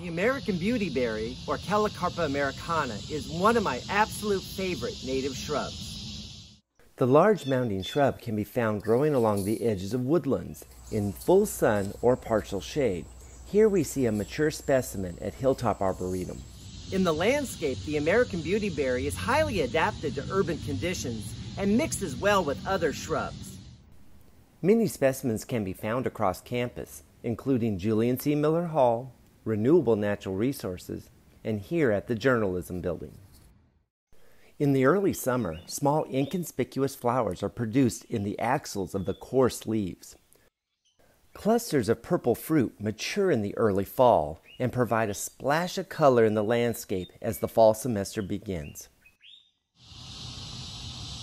The American beautyberry, or Callicarpa americana, is one of my absolute favorite native shrubs. The large mounding shrub can be found growing along the edges of woodlands in full sun or partial shade. Here we see a mature specimen at Hilltop Arboretum. In the landscape, the American beautyberry is highly adapted to urban conditions and mixes well with other shrubs. Many specimens can be found across campus, including Julian C. Miller Hall, Renewable Natural Resources, and here at the Journalism Building. In the early summer, small inconspicuous flowers are produced in the axils of the coarse leaves. Clusters of purple fruit mature in the early fall and provide a splash of color in the landscape as the fall semester begins.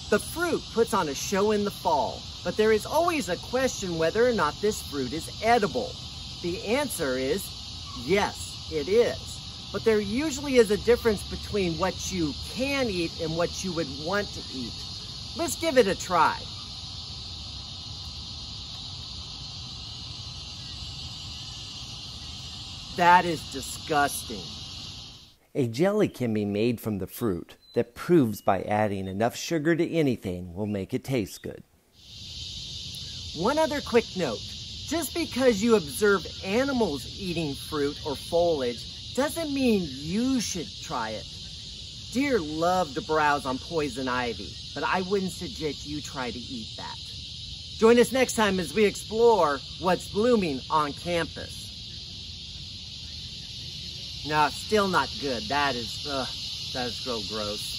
The fruit puts on a show in the fall, but there is always a question whether or not this fruit is edible. The answer is yes, it is. But there usually is a difference between what you can eat and what you would want to eat. Let's give it a try. That is disgusting. A jelly can be made from the fruit that proves by adding enough sugar to anything will make it taste good. One other quick note. Just because you observe animals eating fruit or foliage doesn't mean you should try it. Deer love to browse on poison ivy, but I wouldn't suggest you try to eat that. Join us next time as we explore what's blooming on campus. No, still not good. That is, uh, that is so gross.